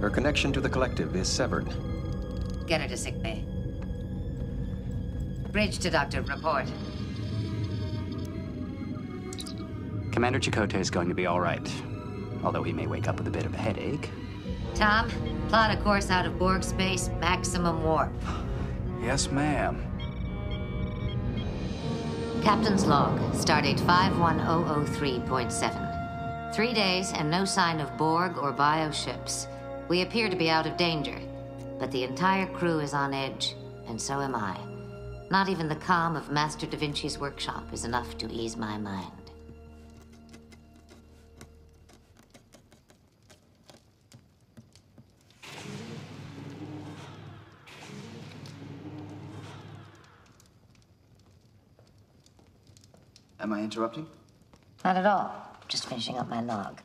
Her connection to the collective is severed. Get her to sickbay. Bridge to Doctor, report. Commander Chakotay is going to be all right, although he may wake up with a bit of a headache. Tom, plot a course out of Borg space, maximum warp. Yes, ma'am. Captain's log, stardate 51003.7. Three days and no sign of Borg or bio ships. We appear to be out of danger, but the entire crew is on edge, and so am I. Not even the calm of Master Da Vinci's workshop is enough to ease my mind. Am I interrupting? Not at all. Just finishing up my log.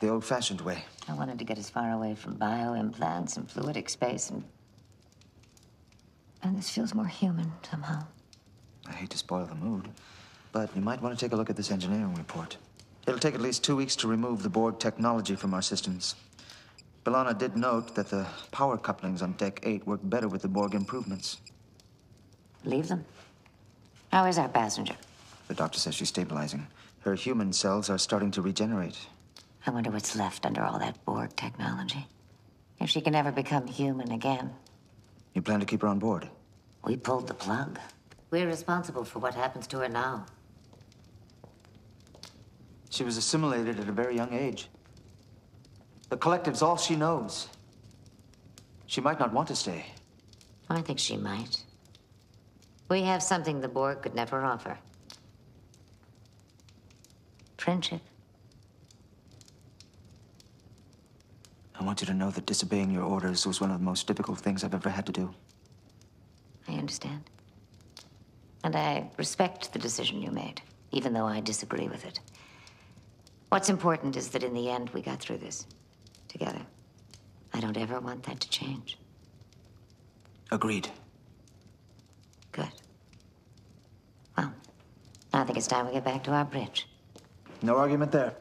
The old fashioned way. I wanted to get as far away from bio implants and fluidic space and. And this feels more human somehow. I hate to spoil the mood, but you might want to take a look at this engineering report. It'll take at least two weeks to remove the Borg technology from our systems. B'Elanna did note that the power couplings on Deck 8 work better with the Borg improvements. Leave them. How is our passenger? The doctor says she's stabilizing. Her human cells are starting to regenerate. I wonder what's left under all that Borg technology. If she can ever become human again. You plan to keep her on board? We pulled the plug. We're responsible for what happens to her now. She was assimilated at a very young age. The collective's all she knows. She might not want to stay. I think she might. We have something the Borg could never offer. Friendship. I want you to know that disobeying your orders was one of the most difficult things I've ever had to do. I understand. And I respect the decision you made, even though I disagree with it. What's important is that in the end, we got through this together. I don't ever want that to change. Agreed. Good. Well, I think it's time we get back to our bridge. No argument there.